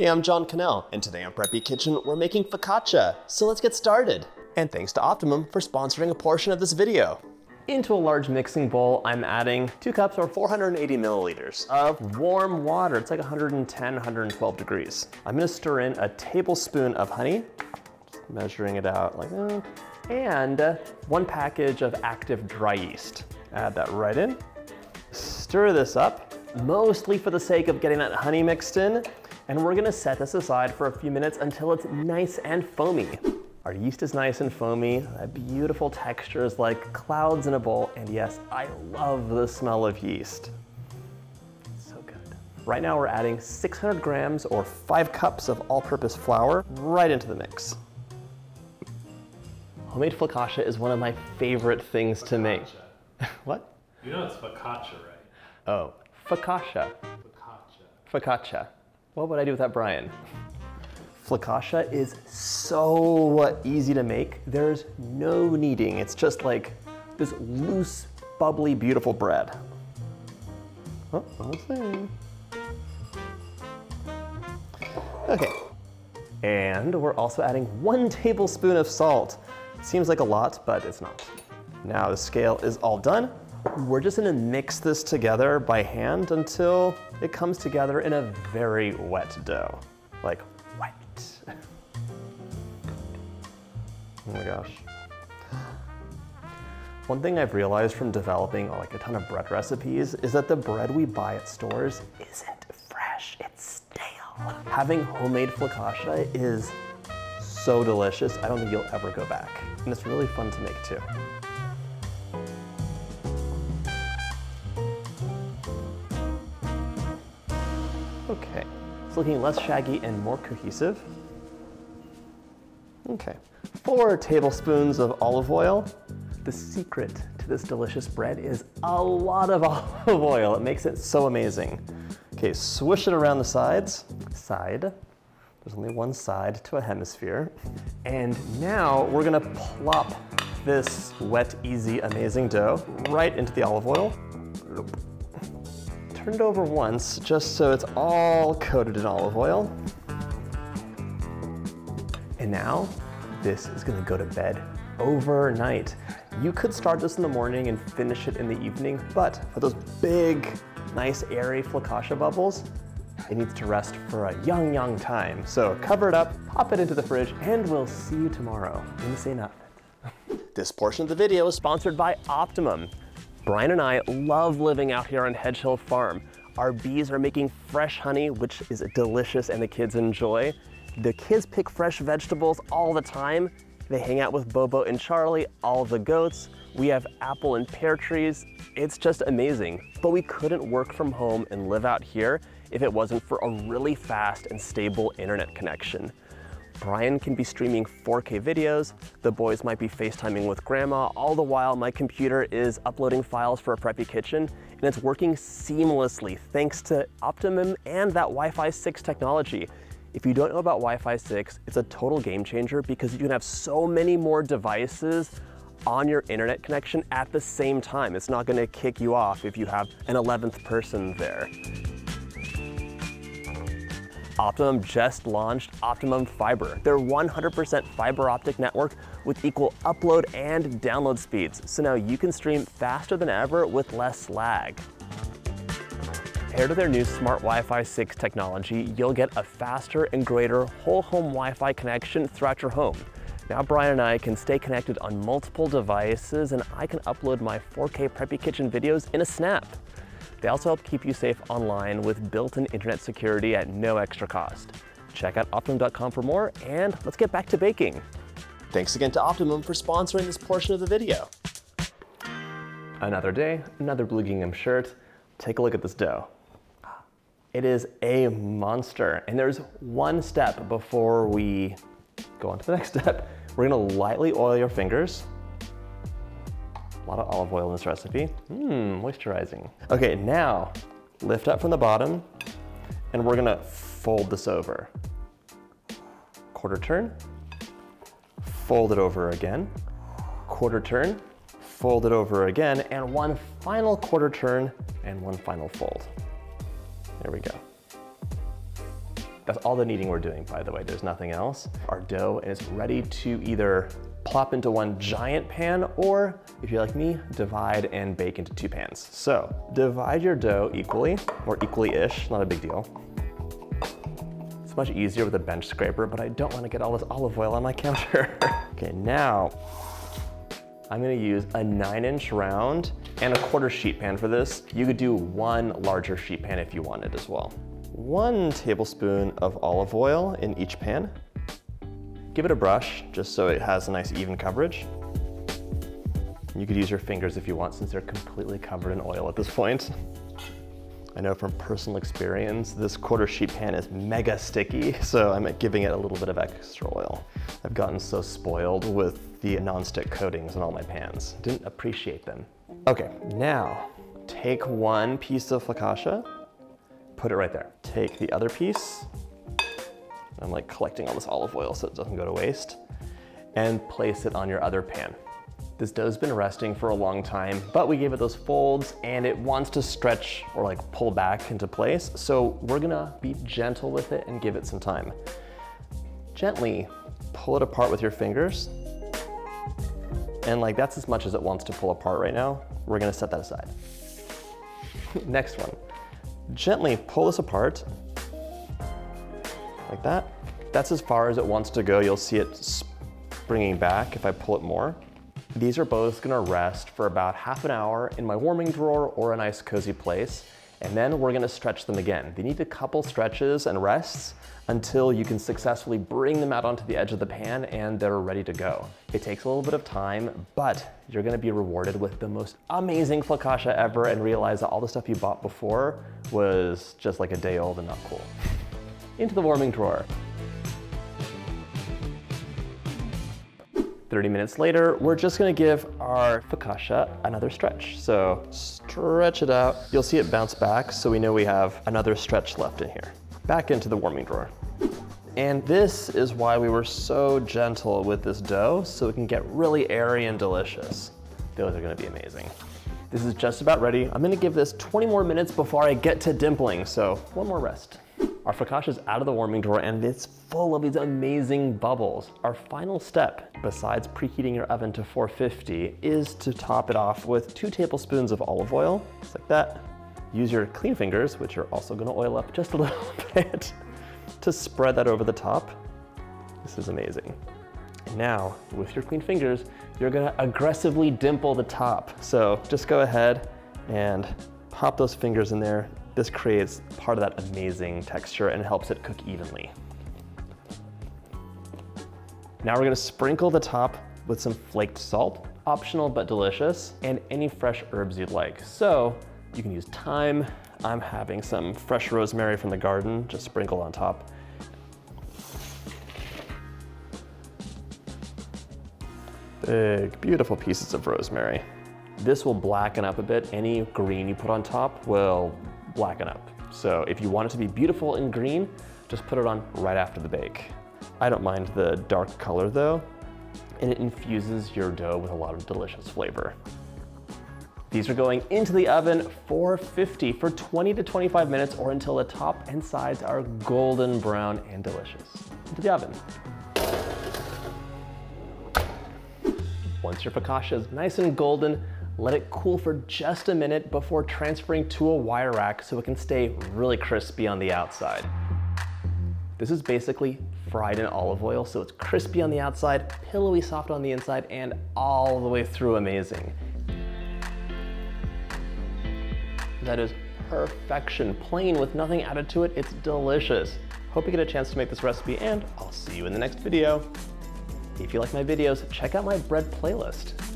Hey, I'm John Kanell, and today on Preppy Kitchen, we're making focaccia. So let's get started. And thanks to Optimum for sponsoring a portion of this video. Into a large mixing bowl, I'm adding two cups or 480 milliliters of warm water. It's like 110, 112 degrees. I'm gonna stir in a tablespoon of honey, just measuring it out like that, and uh, one package of active dry yeast. Add that right in. Stir this up, mostly for the sake of getting that honey mixed in, and we're gonna set this aside for a few minutes until it's nice and foamy. Our yeast is nice and foamy, that beautiful texture is like clouds in a bowl, and yes, I love the smell of yeast. So good. Right now we're adding 600 grams or five cups of all-purpose flour right into the mix. Homemade focaccia is one of my favorite things to make. what? You know it's focaccia, right? Oh, focaccia. Focaccia. Focaccia. What would I do without Brian? Focaccia is so easy to make. There's no kneading. It's just like this loose, bubbly, beautiful bread. Oh. Okay. And we're also adding one tablespoon of salt. Seems like a lot, but it's not. Now the scale is all done. We're just gonna mix this together by hand until it comes together in a very wet dough. Like wet. Oh my gosh. One thing I've realized from developing like a ton of bread recipes is that the bread we buy at stores isn't fresh, it's stale. Having homemade focaccia is so delicious, I don't think you'll ever go back. And it's really fun to make too. Looking less shaggy and more cohesive. Okay, four tablespoons of olive oil. The secret to this delicious bread is a lot of olive oil. It makes it so amazing. Okay, swish it around the sides. Side. There's only one side to a hemisphere. And now we're gonna plop this wet, easy, amazing dough right into the olive oil. Turn it over once, just so it's all coated in olive oil. And now, this is gonna go to bed overnight. You could start this in the morning and finish it in the evening, but for those big, nice, airy focaccia bubbles, it needs to rest for a young, young time. So cover it up, pop it into the fridge, and we'll see you tomorrow in the same outfit. This portion of the video is sponsored by Optimum. Brian and I love living out here on Hedge Hill Farm. Our bees are making fresh honey, which is delicious and the kids enjoy. The kids pick fresh vegetables all the time. They hang out with Bobo and Charlie, all the goats. We have apple and pear trees. It's just amazing. But we couldn't work from home and live out here if it wasn't for a really fast and stable internet connection. Brian can be streaming 4K videos, the boys might be FaceTiming with grandma, all the while my computer is uploading files for a preppy kitchen, and it's working seamlessly thanks to Optimum and that Wi-Fi 6 technology. If you don't know about Wi-Fi 6, it's a total game changer because you can have so many more devices on your internet connection at the same time. It's not gonna kick you off if you have an 11th person there. Optimum just launched Optimum Fiber, their 100% fiber optic network with equal upload and download speeds. So now you can stream faster than ever with less lag. Paired to their new Smart Wi-Fi 6 technology, you'll get a faster and greater whole home Wi-Fi connection throughout your home. Now Brian and I can stay connected on multiple devices and I can upload my 4K Preppy Kitchen videos in a snap. They also help keep you safe online with built-in internet security at no extra cost. Check out Optimum.com for more, and let's get back to baking. Thanks again to Optimum for sponsoring this portion of the video. Another day, another Blue Gingham shirt. Take a look at this dough. It is a monster, and there's one step before we go on to the next step. We're gonna lightly oil your fingers, lot of olive oil in this recipe. Mmm, moisturizing. Okay, now lift up from the bottom and we're gonna fold this over. Quarter turn, fold it over again, quarter turn, fold it over again, and one final quarter turn and one final fold. There we go. That's all the kneading we're doing, by the way. There's nothing else. Our dough is ready to either plop into one giant pan or, if you're like me, divide and bake into two pans. So divide your dough equally, or equally-ish, not a big deal. It's much easier with a bench scraper, but I don't want to get all this olive oil on my counter. okay, now I'm gonna use a nine inch round and a quarter sheet pan for this. You could do one larger sheet pan if you wanted as well. One tablespoon of olive oil in each pan. Give it a brush just so it has a nice even coverage. You could use your fingers if you want since they're completely covered in oil at this point. I know from personal experience, this quarter sheet pan is mega sticky, so I'm giving it a little bit of extra oil. I've gotten so spoiled with the nonstick coatings on all my pans. Didn't appreciate them. Okay, now take one piece of focaccia, put it right there. Take the other piece, I'm like collecting all this olive oil so it doesn't go to waste, and place it on your other pan. This dough's been resting for a long time, but we gave it those folds and it wants to stretch or like pull back into place. So we're gonna be gentle with it and give it some time. Gently pull it apart with your fingers. And like that's as much as it wants to pull apart right now. We're gonna set that aside. Next one. Gently pull this apart like that. That's as far as it wants to go. You'll see it springing back if I pull it more. These are both gonna rest for about half an hour in my warming drawer or a nice cozy place, and then we're gonna stretch them again. They need a couple stretches and rests until you can successfully bring them out onto the edge of the pan and they're ready to go. It takes a little bit of time, but you're gonna be rewarded with the most amazing focaccia ever and realize that all the stuff you bought before was just like a day old and not cool. Into the warming drawer. 30 minutes later, we're just gonna give our focaccia another stretch. So stretch it out. You'll see it bounce back, so we know we have another stretch left in here. Back into the warming drawer. And this is why we were so gentle with this dough, so it can get really airy and delicious. Those are gonna be amazing. This is just about ready. I'm gonna give this 20 more minutes before I get to dimpling, so one more rest. Our focaccia is out of the warming drawer and it's full of these amazing bubbles. Our final step, besides preheating your oven to 450, is to top it off with two tablespoons of olive oil, just like that. Use your clean fingers, which are also gonna oil up just a little bit, to spread that over the top. This is amazing. And now, with your clean fingers, you're gonna aggressively dimple the top. So just go ahead and pop those fingers in there, this creates part of that amazing texture and helps it cook evenly. Now we're gonna sprinkle the top with some flaked salt, optional but delicious, and any fresh herbs you'd like. So you can use thyme. I'm having some fresh rosemary from the garden, just sprinkle on top. Big, beautiful pieces of rosemary. This will blacken up a bit. Any green you put on top will blacken up. So if you want it to be beautiful and green, just put it on right after the bake. I don't mind the dark color though, and it infuses your dough with a lot of delicious flavor. These are going into the oven 450 for 20 to 25 minutes or until the top and sides are golden brown and delicious. Into the oven. Once your focaccia is nice and golden, let it cool for just a minute before transferring to a wire rack so it can stay really crispy on the outside. This is basically fried in olive oil, so it's crispy on the outside, pillowy soft on the inside, and all the way through amazing. That is perfection, plain with nothing added to it, it's delicious. Hope you get a chance to make this recipe and I'll see you in the next video. If you like my videos, check out my bread playlist.